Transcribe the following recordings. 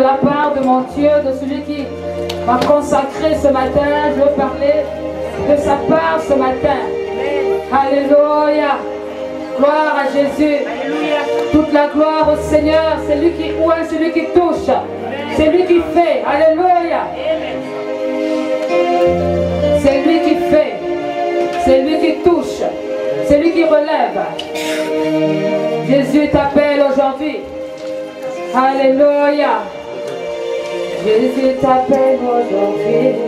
de la part de mon Dieu, de celui qui m'a consacré ce matin. Je veux parler de sa part ce matin. Alléluia. Gloire à Jésus. Toute la gloire au Seigneur. C'est lui qui ouvre, c'est lui qui touche. C'est lui qui fait. Alléluia. C'est lui qui fait. C'est lui qui touche. C'est lui qui relève. Jésus t'appelle aujourd'hui. Alléluia. Jésus t'appelle aujourd'hui.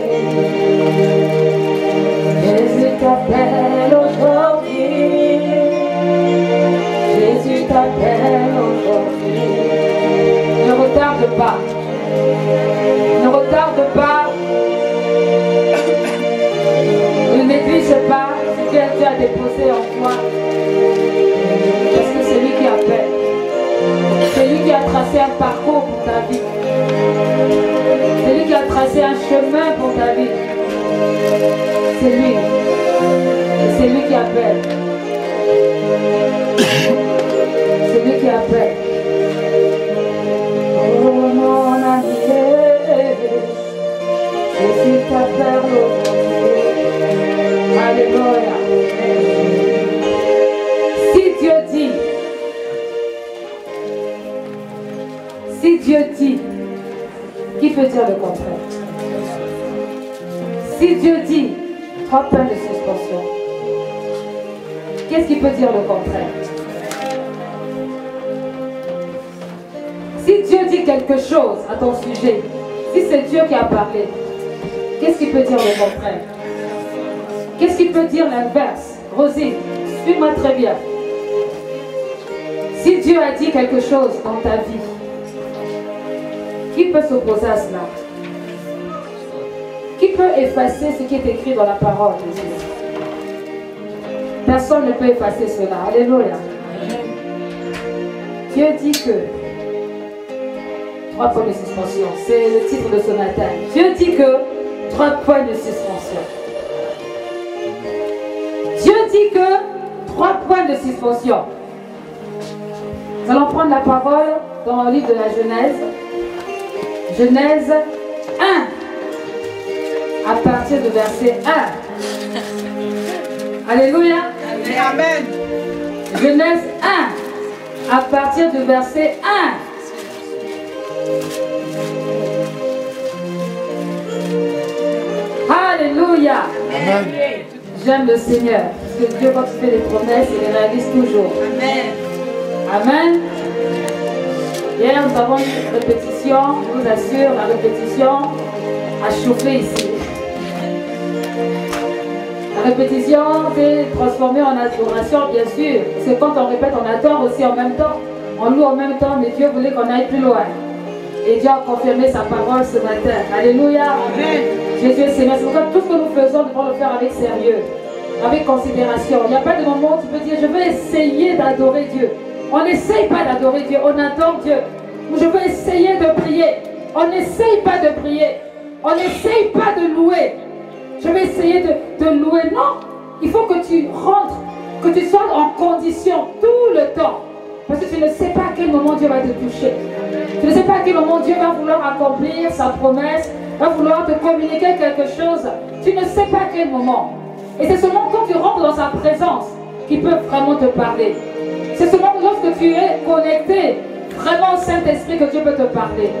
Dire le contraire. Si Dieu dit quelque chose à ton sujet, si c'est Dieu qui a parlé, qu'est-ce qui peut dire le contraire? Qu'est-ce qui peut dire l'inverse? Rosine, suis-moi très bien. Si Dieu a dit quelque chose dans ta vie, qui peut s'opposer à cela? Qui peut effacer ce qui est écrit dans la parole de Dieu? Personne ne peut effacer cela. Alléluia. Dieu dit que trois points de suspension. C'est le titre de ce matin. Dieu dit que trois points de suspension. Dieu dit que trois points de suspension. Nous allons prendre la parole dans le livre de la Genèse. Genèse 1. À partir du verset 1. Alléluia. Amen. Genèse 1. À partir du verset 1. Alléluia. J'aime le Seigneur. Parce que Dieu, quand il fait des promesses, il les réalise toujours. Amen. Hier, nous avons une répétition. Je vous assure, la répétition a chauffé ici. Répétition s'est transformée en adoration, bien sûr. Parce que quand on répète, on adore aussi en même temps. On loue en même temps, mais Dieu voulait qu'on aille plus loin. Et Dieu a confirmé sa parole ce matin. Alléluia. Jésus est Seigneur. C'est pourquoi tout ce que nous faisons, nous devons le faire avec sérieux, avec considération. Il n'y a pas de moment où tu peux dire, je vais essayer d'adorer Dieu. On n'essaye pas d'adorer Dieu, on adore Dieu. Je veux essayer de prier. On n'essaye pas de prier. On n'essaye pas de louer. Je vais essayer de, louer. Non, il faut que tu rentres, que tu sois en condition tout le temps. Parce que tu ne sais pas à quel moment Dieu va te toucher. Tu ne sais pas à quel moment Dieu va vouloir accomplir sa promesse, va vouloir te communiquer quelque chose. Tu ne sais pas à quel moment. Et c'est seulement quand tu rentres dans sa présence qu'il peut vraiment te parler. C'est seulement lorsque tu es connecté vraiment au Saint-Esprit que Dieu peut te parler.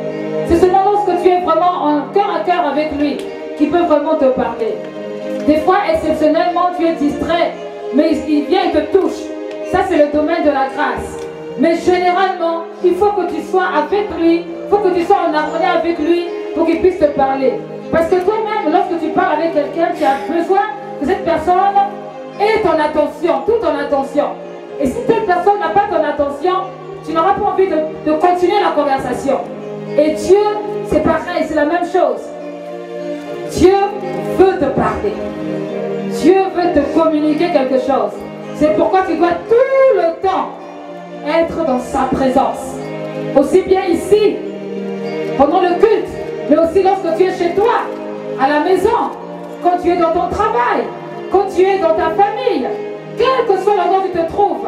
C'est seulement lorsque tu es vraiment en cœur à cœur avec lui qu'il peut vraiment te parler. Des fois, exceptionnellement, tu es distrait, mais il vient et te touche. Ça, c'est le domaine de la grâce. Mais généralement, il faut que tu sois avec lui, il faut que tu sois en harmonie avec lui pour qu'il puisse te parler. Parce que toi-même, lorsque tu parles avec quelqu'un, tu as besoin que cette personne ait ton attention, toute ton attention. Et si cette personne n'a pas ton attention, tu n'auras pas envie de continuer la conversation. Et Dieu, c'est pareil, c'est la même chose. Dieu veut te parler. Dieu veut te communiquer quelque chose. C'est pourquoi tu dois tout le temps être dans sa présence. Aussi bien ici, pendant le culte, mais aussi lorsque tu es chez toi, à la maison, quand tu es dans ton travail, quand tu es dans ta famille, quel que soit l'endroit où tu te trouves,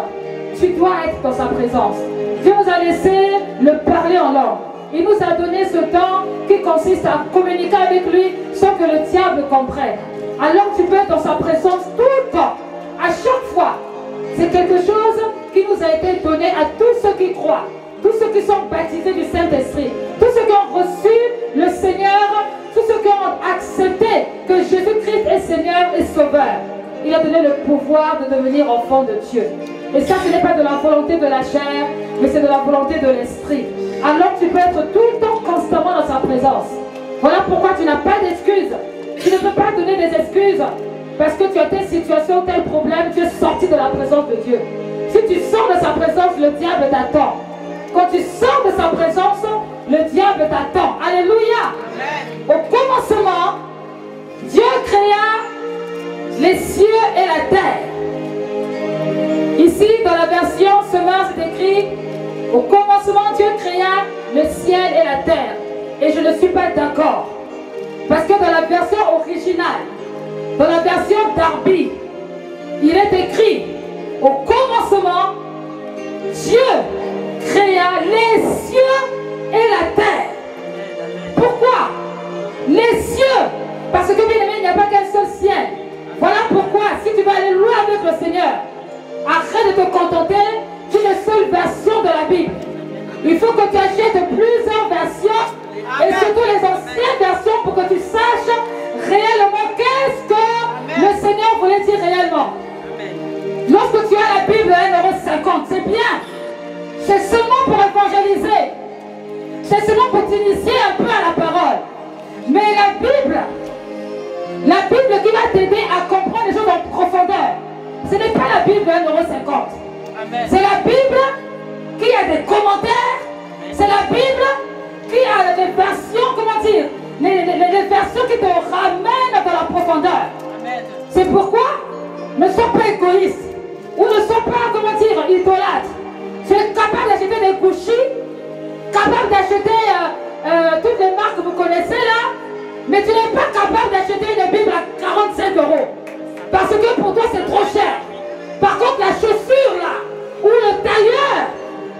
tu dois être dans sa présence. Dieu nous a laissé le parler en langue. Il nous a donné ce temps qui consiste à communiquer avec lui sans que le diable comprenne. Alors tu peux être dans sa présence tout le temps, à chaque fois. C'est quelque chose qui nous a été donné à tous ceux qui croient, tous ceux qui sont baptisés du Saint-Esprit, tous ceux qui ont reçu le Seigneur, tous ceux qui ont accepté que Jésus-Christ est Seigneur et Sauveur. Il a donné le pouvoir de devenir enfant de Dieu. Et ça, ce n'est pas de la volonté de la chair, mais c'est de la volonté de l'esprit. Alors tu peux être tout le temps constamment dans sa présence. Voilà pourquoi tu n'as pas d'excuses. Tu ne peux pas donner des excuses parce que tu as telle situation, tel problème, tu es sorti de la présence de Dieu. Si tu sors de sa présence, le diable t'attend. Quand tu sors de sa présence, le diable t'attend. Ne suis pas d'accord. Parce que dans la version originale, dans la version d'Arbi, il est écrit Au commencement, Dieu créa les cieux et la terre. Pourquoi? Les cieux. Parce que bien C'est la Bible qui a des commentaires. C'est la Bible qui a des versions, comment dire, les, les- les versions qui te ramènent dans la profondeur. C'est pourquoi ne sois pas égoïste ou ne sois pas, comment dire, idolâtre. Tu es capable d'acheter des couchis, capable d'acheter euh, euh, toutes les marques que vous connaissez là, mais tu n'es pas capable d'acheter une Bible à 45 euros. Parce que pour toi c'est trop cher. Par contre, la chaussure là, ou le tailleur,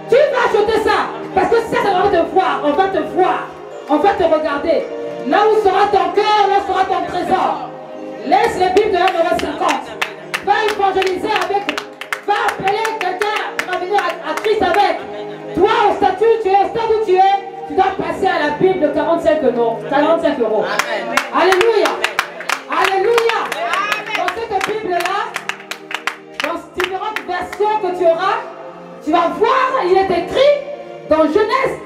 tu vas acheter ça. Parce que ça, ça va te voir. On va te voir. On va te regarder. Là où sera ton cœur, là sera ton trésor. Laisse les Bibles de 1,50€. Va évangéliser avec. Va appeler quelqu'un à venir à, à Christ avec. Toi, au statut, tu es au stade où tu es, tu dois passer à la Bible de 45 euros. 45 euros. Alléluia. Que tu auras, tu vas voir, il est écrit dans Genèse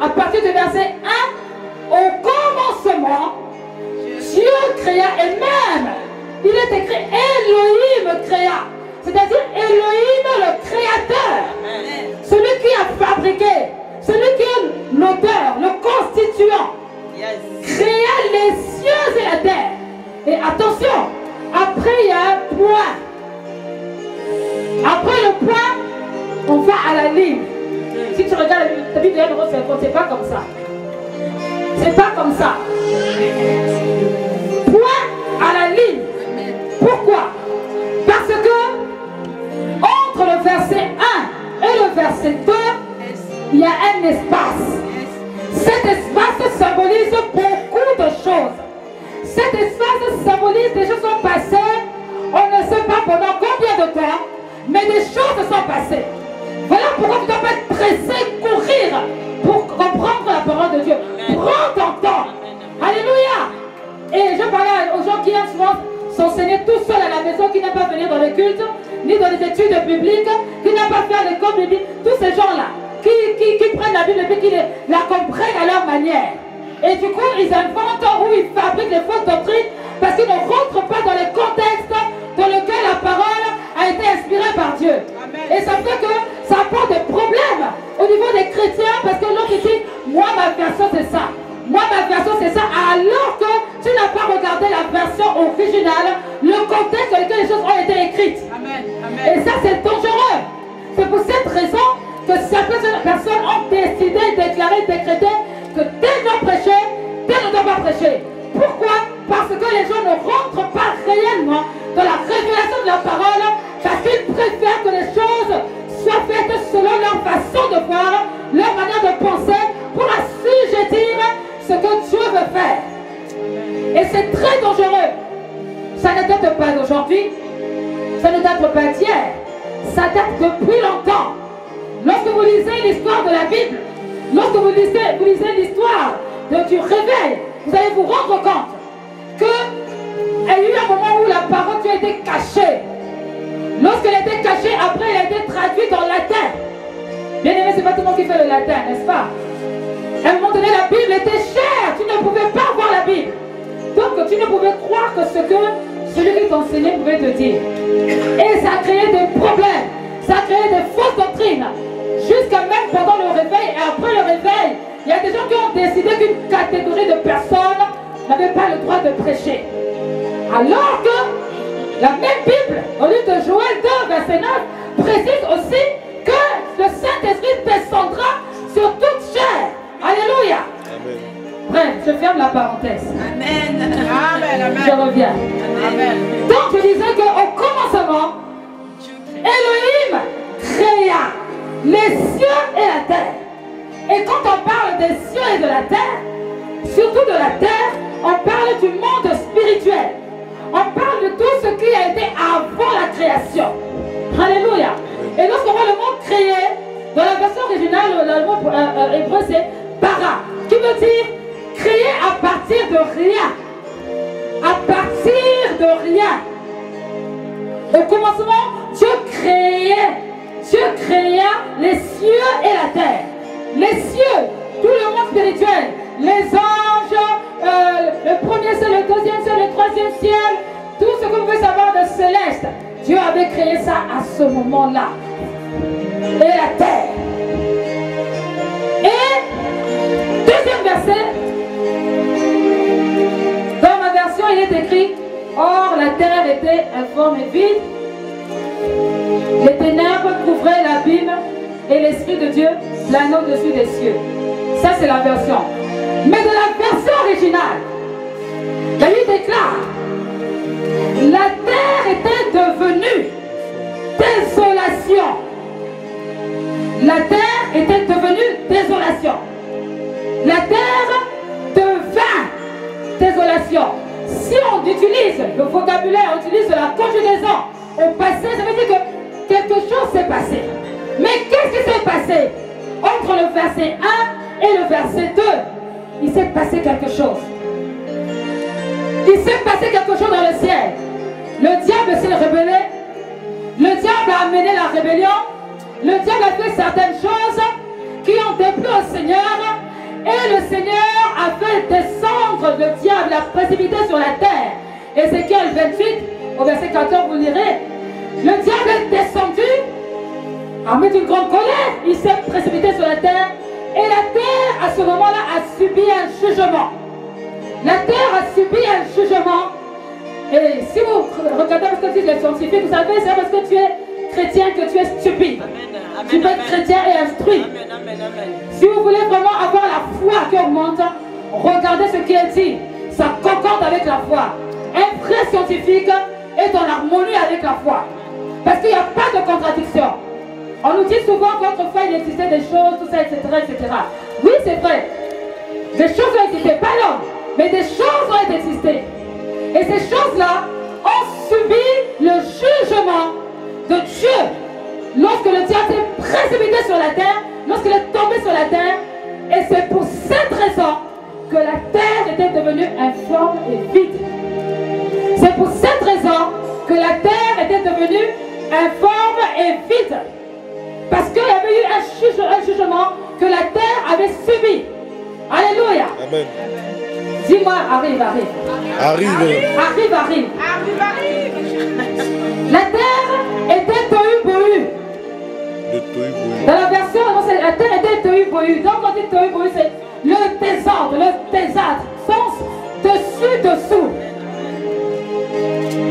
1, à partir du verset 1, au commencement, Dieu créa et même, il est écrit Elohim créa. C'est-à-dire Elohim le créateur, celui qui a fabriqué, celui qui est l'auteur, le constituant, créa les cieux et la terre. Et attention, après il y a un point. Après le point, on va à la ligne. Si tu regardes ta Bible de 1,50€, c'est pas comme ça. C'est pas comme ça. Point à la ligne. Pourquoi? Parce que entre le verset 1 et le verset 2, il y a un espace. Cet espace symbolise beaucoup de choses. Cet espace symbolise des choses sont passées, on ne sait pas pendant combien de temps, mais des choses se sont passées. Voilà pourquoi tu dois pas être pressé, courir pour comprendre la parole de Dieu. Prends ton temps. Alléluia. Et je parlais aux gens qui aiment souvent s'enseigner tout seul à la maison, qui n'aiment pas venir dans les cultes, ni dans les études bibliques, qui n'aiment pas faire l'école biblique. Tous ces gens-là qui, qui, qui prennent la Bible et qui la comprennent à leur manière. Et du coup, ils inventent ou ils fabriquent les fausses doctrines parce qu'ils ne rentrent pas dans le contexte dans lequel la parole a été inspirée par Dieu. Et ça fait que ça apporte des problèmes au niveau des chrétiens parce que l'autre dit, moi ma version c'est ça. Moi ma version c'est ça. Alors que tu n'as pas regardé la version originale, le contexte dans lequel les choses ont été écrites. Amen. Et ça, c'est dangereux. C'est pour cette raison que certaines personnes ont décidé, déclaré, décrété que tel doit prêcher, tel ne doit pas prêcher. Pourquoi? Parce que les gens ne rentrent pas réellement dans la révélation de la parole, qu'ils préfèrent que les choses soient faites selon leur façon de voir, leur manière de penser, pour assujettir ce que Dieu veut faire. Et c'est très dangereux. Ça ne date pas d'aujourd'hui, ça ne date pas d'hier. Ça date depuis longtemps. Lorsque vous lisez l'histoire de la Bible, lorsque vous lisez, vous lisez l'histoire du réveil, vous allez vous rendre compte que il y a eu un moment où la parole de Dieu été cachée. Lorsqu'elle été cachée, après elle a été traduite en latin. Bien aimé, c'est pas tout le monde qui fait le latin, n'est-ce pas? À un moment donné, la Bible était chère. Tu ne pouvais pas voir la Bible. Donc, tu ne pouvais croire que ce que celui qui t'enseignait pouvait te dire. Et ça a créé des problèmes. Ça a créé des fausses doctrines. Jusqu'à même pendant le réveil et après le réveil, il y a des gens qui ont décidé qu'une catégorie de personnes n'avait pas le droit de prêcher. Alors que la même Bible, au livre de Joël 2, verset 9, précise aussi que le Saint-Esprit rien. À partir de rien. Au commencement, Dieu créait, Dieu créa les cieux et la terre. Les cieux, tout le monde spirituel, les anges, euh, le premier ciel, le deuxième ciel, le troisième ciel, tout ce que vous pouvez savoir de céleste. Dieu avait créé ça à ce moment-là. Et la terre. Et, deuxième verset, il est écrit Or, la terre était informe et vide. Les ténèbres couvraient l'abîme et l'Esprit de Dieu planait au-dessus des cieux. Ça, c'est la version. Mais de la version originale, la Bible déclare La terre était devenue désolation. La terre était devenue désolation. La terre devint désolation. Si on utilise le vocabulaire, on utilise la conjugaison au passé, ça veut dire que quelque chose s'est passé. Mais qu'est-ce qui s'est passé Entre le verset 1 et le verset 2, il s'est passé quelque chose. Il s'est passé quelque chose dans le ciel. Le diable s'est rebellé. Le diable a amené la rébellion. Le diable a fait certaines choses qui ont déplu au Seigneur. Et le Seigneur a fait descendre le diable, l'a précipité sur la terre. Ézéchiel 28, au verset 14, vous lirez. Le diable est descendu, armé d'une grande colère. Il s'est précipité sur la terre. Et la terre, à ce moment-là, a subi un jugement. La terre a subi un jugement. Et si vous regardez ce que disent les scientifiques, vous savez, c'est parce que tu es chrétien que tu es stupide. Amen. Tu peux être chrétien et instruit. Amen. Amen. Amen. Si vous voulez vraiment avoir la foi qui augmente, regardez ce qui est dit. Ça concorde avec la foi. Un vrai scientifique est en harmonie avec la foi. Parce qu'il n'y a pas de contradiction. On nous dit souvent qu'autrefois il existait des choses, tout ça, etc. etc. Oui, c'est vrai. Des choses ont existé, pas l'homme, mais des choses ont existé. Et ces choses-là ont subi le jugement de Dieu lorsque le diable s'est précipité sur la terre, lorsqu'il est tombé sur la terre. Et c'est pour cette raison que la terre était devenue informe et vide. C'est pour cette raison que la terre était devenue informe et vide. Parce qu'il y avait eu un, juge- un jugement que la terre avait subi. Alléluia. Amen. Dis-moi, arrive, arrive. Arrive. Arrive, arrive. Arrive, arrive. La terre était tohu bohu. De tohu bohu. Dans la version, non, c'est- la terre était tohu bohu. Donc, quand on dit tohu bohu, c'est le désordre, le désastre. Sens dessus, dessous.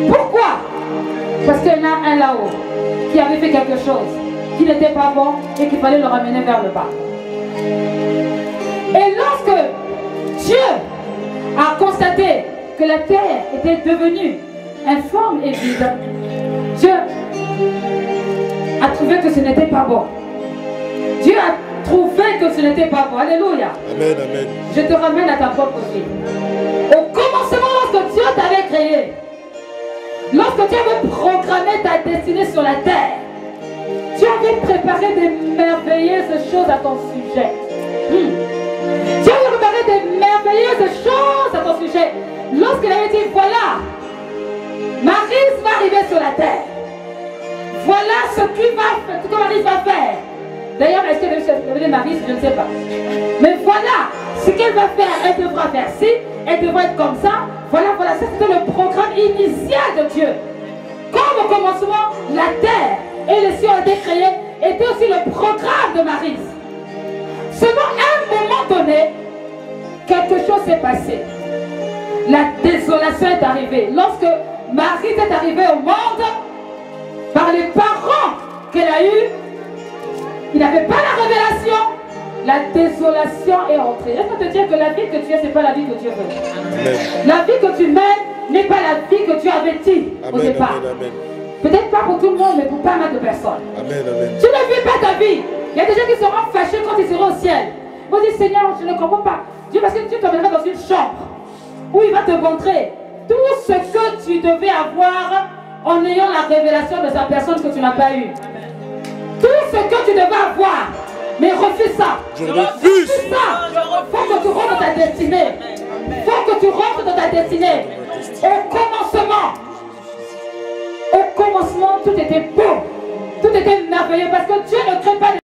Pourquoi? Parce qu'il y en a un là-haut qui avait fait quelque chose qui n'était pas bon et qu'il fallait le ramener vers le bas. Et lorsque Dieu a constaté que la terre était devenue informe et vide, Dieu a trouvé que ce n'était pas bon. Dieu a trouvé que ce n'était pas bon. Alléluia. Amen, amen. Je te ramène à ta propre vie. Au commencement, lorsque Dieu t'avait créé, lorsque Dieu avait programmé ta destinée sur la terre, Dieu avait préparé des merveilleuses choses à ton sujet. Hmm. Préparé des merveilleuses choses à ton sujet. Lorsqu'il avait dit, voilà, Marie va arriver sur la terre. Voilà ce que, va, que Marie va faire. D'ailleurs, est-ce devenir Marie Je ne sais pas. Mais voilà ce qu'elle va faire. Elle devra faire ci, elle devra être comme ça. Voilà, voilà, c'était le programme initial de Dieu. Comme au commencement, la terre et les cieux ont été créés, était aussi le programme de Marie. Seulement, un moment donné, quelque chose s'est passé. La désolation est arrivée. Lorsque Marie est arrivée au monde, par les parents qu'elle a eus, il n'avait pas la révélation. La désolation est entrée. Je peux te dire que la vie que tu es, ce n'est pas la vie que Dieu veut? La vie que tu mènes n'est pas la vie que Dieu avait dit au Amen, départ. Peut-être pas pour tout le monde, mais pour pas mal de personnes. Amen, amen. Tu ne vis pas ta vie. Il y a des gens qui seront fâchés quand ils seront au ciel. Vont dire Seigneur, je ne comprends pas. Dieu, parce que Dieu t'emmènera dans une chambre où il va te montrer tout ce que tu devais avoir en ayant la révélation de sa personne que tu n'as pas eu. Tout ce que tu devais avoir. Mais refuse ça. Je refuse. Refuse ça. Faut que tu rentres dans ta destinée. Faut que tu rentres dans ta destinée. Au commencement. Au commencement, tout était beau. Tout était merveilleux parce que Dieu ne crée pas